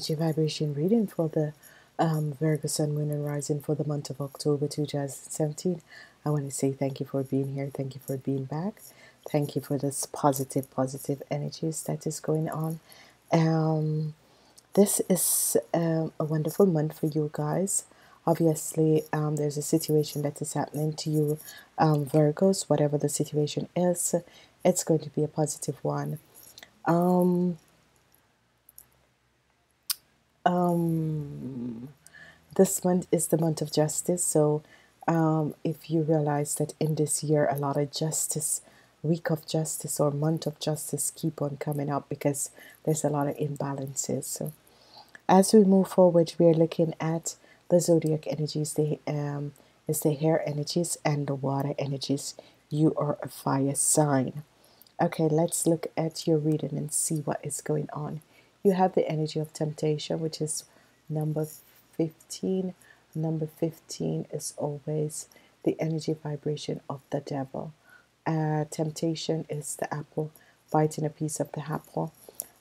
Energy vibration reading for the um, Virgo Sun, Moon, and Rising for the month of October 2017. I want to say thank you for being here. Thank you for being back. Thank you for this positive, positive energies that is going on. Um, this is um, a wonderful month for you guys. Obviously, um, there's a situation that is happening to you, um, Virgos, whatever the situation is, it's going to be a positive one. Um, um, this month is the month of justice. So, um, if you realize that in this year, a lot of justice, week of justice or month of justice keep on coming up because there's a lot of imbalances. So, as we move forward, we are looking at the zodiac energies. They um, is the hair energies and the water energies. You are a fire sign. Okay, let's look at your reading and see what is going on. You have the energy of temptation, which is number 15. Number 15 is always the energy vibration of the devil. Uh, temptation is the apple, biting a piece of the apple.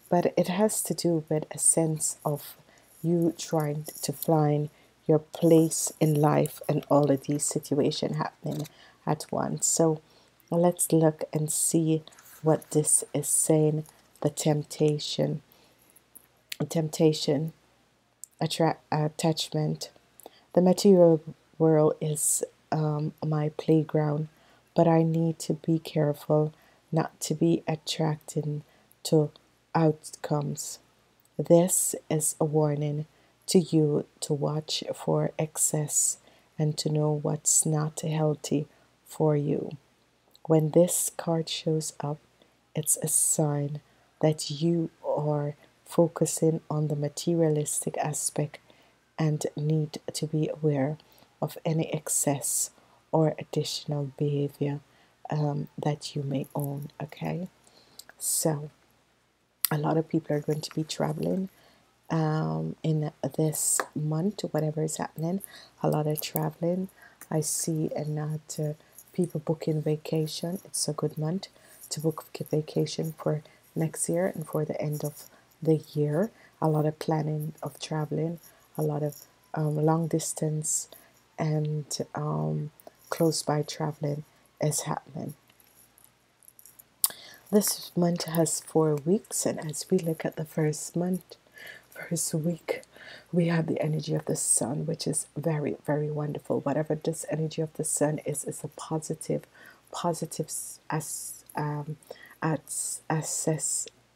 But it has to do with a sense of you trying to find your place in life and all of these situations happening at once. So let's look and see what this is saying the temptation temptation, attract, attachment. The material world is um, my playground, but I need to be careful not to be attracted to outcomes. This is a warning to you to watch for excess and to know what's not healthy for you. When this card shows up, it's a sign that you are focusing on the materialistic aspect and need to be aware of any excess or additional behavior um, that you may own. Okay, so a lot of people are going to be traveling um, in this month, whatever is happening. A lot of traveling. I see and not uh, people booking vacation. It's a good month to book vacation for next year and for the end of the year. A lot of planning of traveling, a lot of um, long distance and um, close by traveling is happening. This month has four weeks, and as we look at the first month, first week, we have the energy of the sun, which is very, very wonderful. Whatever this energy of the sun is, is a positive, positive as um, as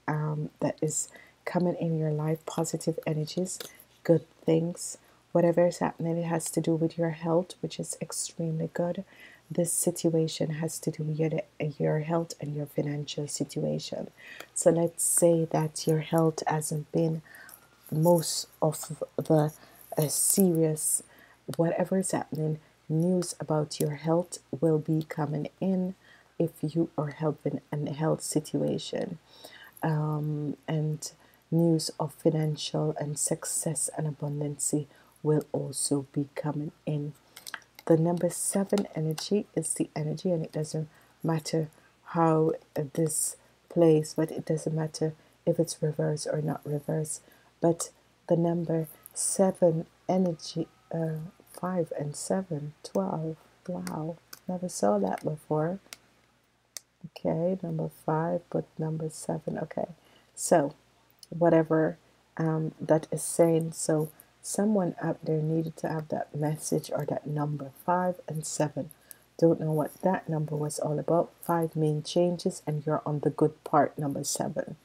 um, that is coming in your life, positive energies, good things. Whatever is happening, it has to do with your health, which is extremely good. This situation has to do with your, your health and your financial situation. So let's say that your health hasn't been most of the uh, serious, whatever is happening, news about your health will be coming in if you are helping in a health situation. Um, and news of financial and success and abundance will also be coming in. The number seven energy is the energy, and it doesn't matter how this plays, but it doesn't matter if it's reverse or not reverse. But the number seven energy, uh, five and seven, twelve. Wow, never saw that before. Okay, number five, but number seven. Okay, so whatever um, that is saying. So someone out there needed to have that message or that number five and seven. Don't know what that number was all about. Five main changes, and you're on the good part, number seven.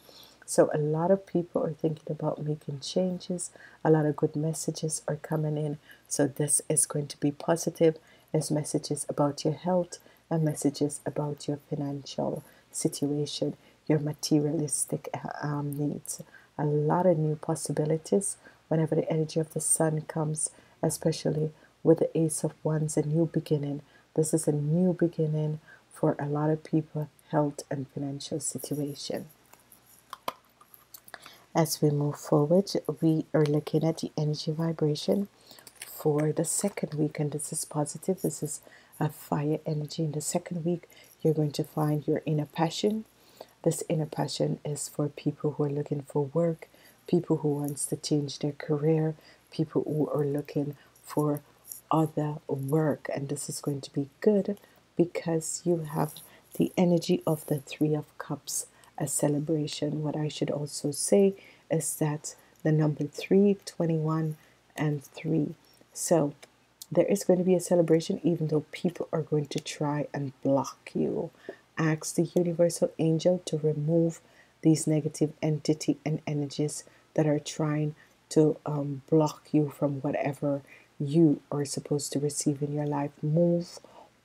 So a lot of people are thinking about making changes. A lot of good messages are coming in. So this is going to be positive. There's messages about your health and messages about your financial situation, your materialistic um, needs a lot of new possibilities whenever the energy of the sun comes, especially with the Ace of Wands, a new beginning. This is a new beginning for a lot of people, health and financial situation. As we move forward, we are looking at the energy vibration for the second week, and this is positive. This is a fire energy. In the second week, you're going to find your inner passion, this inner passion is for people who are looking for work, people who wants to change their career, people who are looking for other work, and this is going to be good because you have the energy of the Three of Cups, a celebration. What I should also say is that the number three, 21, and 3. So there is going to be a celebration, even though people are going to try and block you. Ask the universal angel to remove these negative entity and energies that are trying to um, block you from whatever you are supposed to receive in your life. Move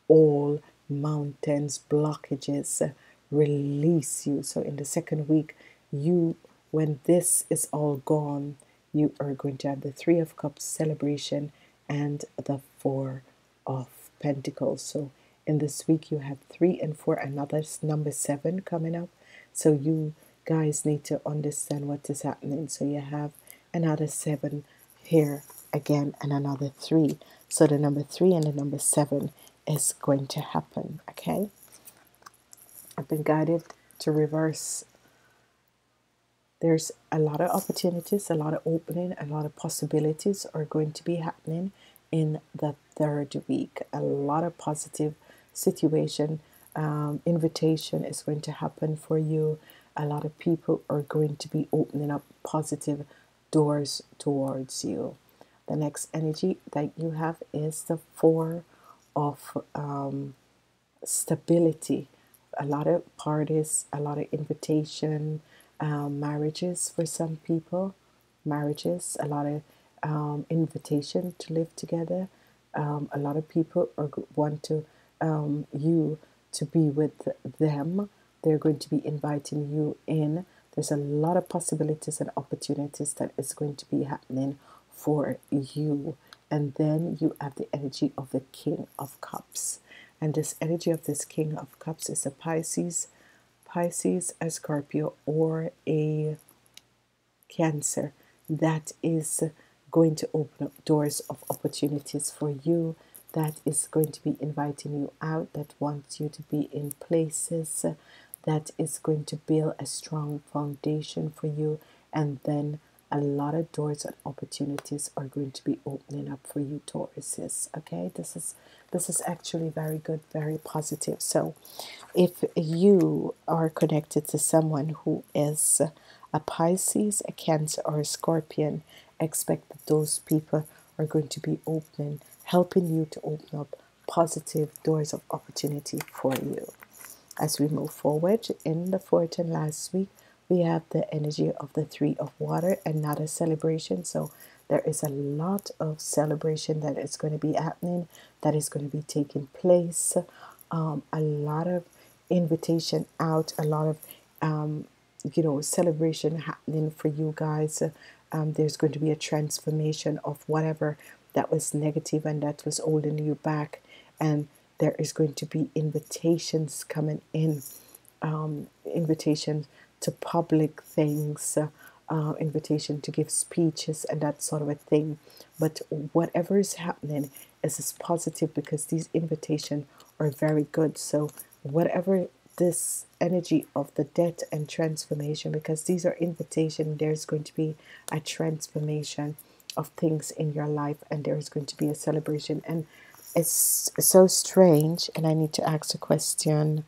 all mountains, blockages, release you. So, in the second week, you, when this is all gone, you are going to have the Three of Cups celebration and the Four of Pentacles. So, in this week, you have three and four, another number seven coming up. So, you guys need to understand what is happening. So, you have another seven here again and another three. So, the number three and the number seven is going to happen. Okay. I've been guided to reverse. There's a lot of opportunities, a lot of opening, a lot of possibilities are going to be happening in the third week. A lot of positive situation, um, invitation is going to happen for you. A lot of people are going to be opening up positive doors towards you. The next energy that you have is the Four of um, stability. A lot of parties, a lot of invitation, um, marriages for some people, marriages, a lot of um, invitation to live together. Um, a lot of people are want to um, you to be with them. They're going to be inviting you in. There's a lot of possibilities and opportunities that is going to be happening for you. And then you have the energy of the King of Cups. And this energy of this King of Cups is a Pisces, Pisces, a Scorpio, or a Cancer. That is going to open up doors of opportunities for you. That is going to be inviting you out, that wants you to be in places, that is going to build a strong foundation for you. And then a lot of doors and opportunities are going to be opening up for you Tauruses okay this is this is actually very good very positive so if you are connected to someone who is a Pisces a Cancer or a Scorpion expect that those people are going to be opening helping you to open up positive doors of opportunity for you. As we move forward in the fourth and last week we have the energy of the three of water and not a celebration. So there is a lot of celebration that is going to be happening that is going to be taking place. Um, a lot of invitation out a lot of um, you know celebration happening for you guys. Um, there's going to be a transformation of whatever that was negative and that was holding you back and there is going to be invitations coming in um, invitations to public things, uh, uh, invitation to give speeches and that sort of a thing. But whatever is happening is, positive because these invitations are very good. So whatever this energy of the death and transformation, because these are invitation, there's going to be a transformation of things in your life and there's going to be a celebration. And it's so strange and I need to ask a question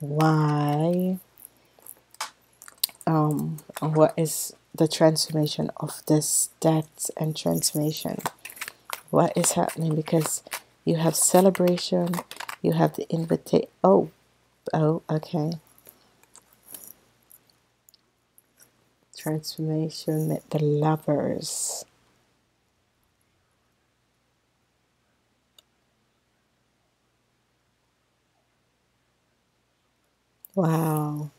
why um, what is the transformation of this death and transformation? What is happening? Because you have celebration you have the invitation oh oh okay. Transformation with the lovers wow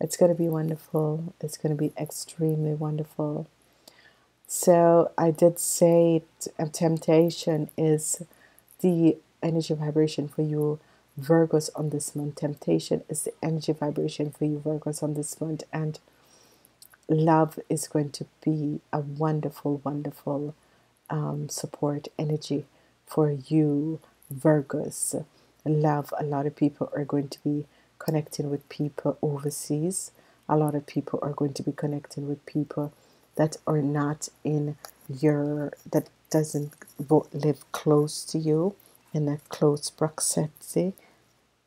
it's going to be wonderful. It's going to be extremely wonderful. So I did say a temptation is the energy vibration for you Virgos on this month. Temptation is the energy vibration for you Virgos on this month. And love is going to be a wonderful, wonderful um, support energy for you Virgos. Love, a lot of people are going to be connecting with people overseas. A lot of people are going to be connecting with people that are not in your that doesn't live close to you in a close proximity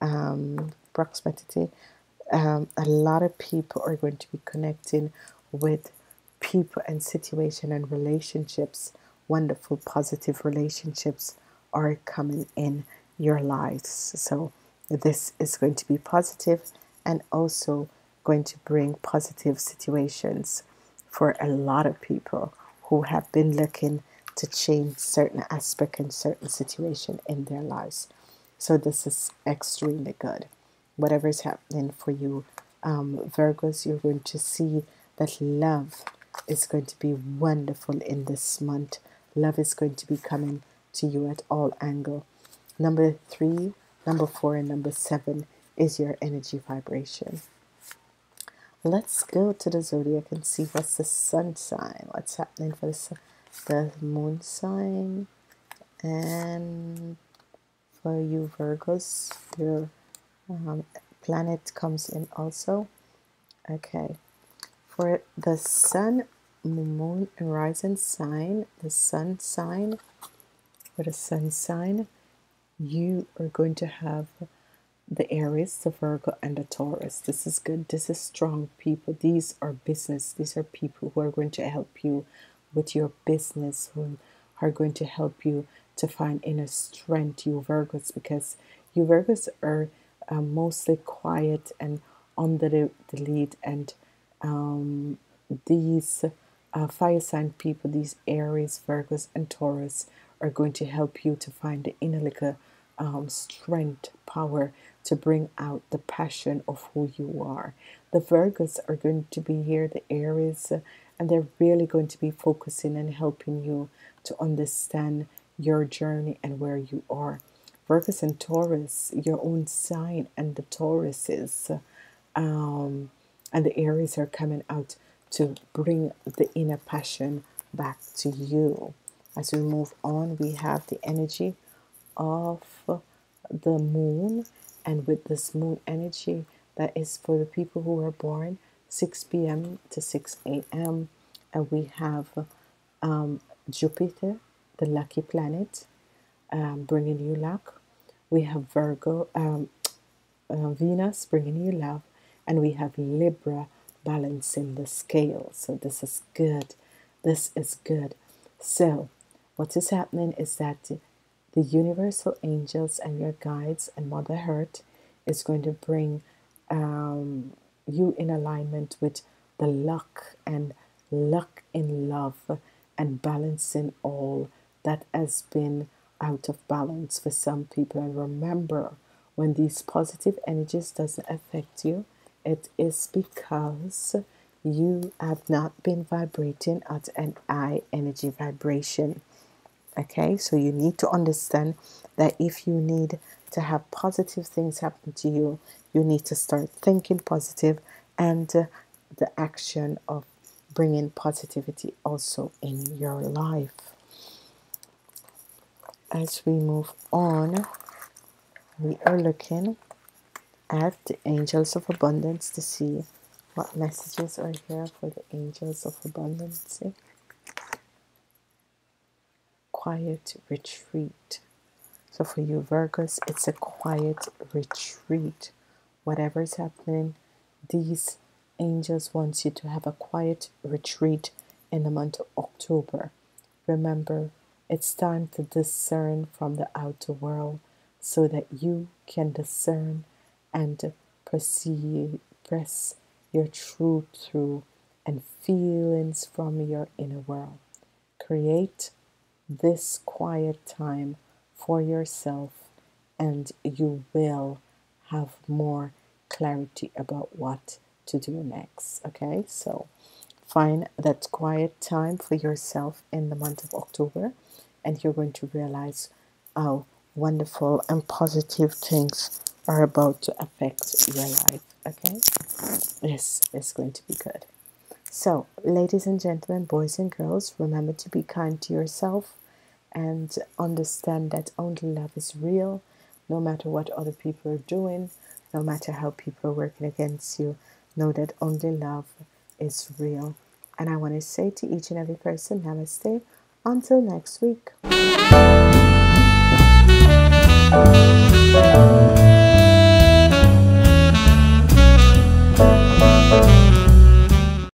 um, proximity. Um, a lot of people are going to be connecting with people and situation and relationships. Wonderful positive relationships are coming in your lives. So this is going to be positive and also going to bring positive situations for a lot of people who have been looking to change certain aspect and certain situation in their lives. So this is extremely good. Whatever is happening for you um, virgos you're going to see that love is going to be wonderful in this month. Love is going to be coming to you at all angle. Number three number four and number seven is your energy vibration. Let's go to the zodiac and see what's the sun sign what's happening for the, the moon sign. And for you virgos your um, planet comes in also. Okay. For the sun moon and rising sign the sun sign for the sun sign you are going to have the Aries, the Virgo, and the Taurus. This is good. This is strong people. These are business. These are people who are going to help you with your business, who are going to help you to find inner strength, you Virgos, because you Virgos are uh, mostly quiet and under the, the lead, and um, these uh, fire sign people, these Aries, Virgos, and Taurus, are going to help you to find the inner like um, strength, power to bring out the passion of who you are. The Virgos are going to be here, the Aries, and they're really going to be focusing and helping you to understand your journey and where you are. Virgos and Taurus, your own sign, and the Tauruses um, and the Aries are coming out to bring the inner passion back to you. As we move on, we have the energy of the moon and with this moon energy that is for the people who are born 6 p.m. to 6 a.m. and we have um, Jupiter, the lucky planet, um, bringing you luck. We have Virgo, um, uh, Venus bringing you love, and we have Libra balancing the scale. So this is good. This is good. So what is happening is that the universal angels and your guides and Mother Earth is going to bring um, you in alignment with the luck and luck in love and balancing all that has been out of balance for some people. And remember, when these positive energies doesn't affect you, it is because you have not been vibrating at an high energy vibration. Okay, so you need to understand that if you need to have positive things happen to you, you need to start thinking positive and uh, the action of bringing positivity also in your life. As we move on, we are looking at the angels of abundance to see what messages are here for the angels of abundance quiet retreat. So for you Virgos, it's a quiet retreat. Whatever is happening, these angels want you to have a quiet retreat in the month of October. Remember, it's time to discern from the outer world so that you can discern and perceive, press your truth through and feelings from your inner world. Create this quiet time for yourself, and you will have more clarity about what to do next. Okay, so find that quiet time for yourself in the month of October, and you're going to realize how wonderful and positive things are about to affect your life. Okay, this is going to be good. So, ladies and gentlemen, boys and girls, remember to be kind to yourself and understand that only love is real, no matter what other people are doing, no matter how people are working against you. Know that only love is real. And I want to say to each and every person, Namaste. Until next week.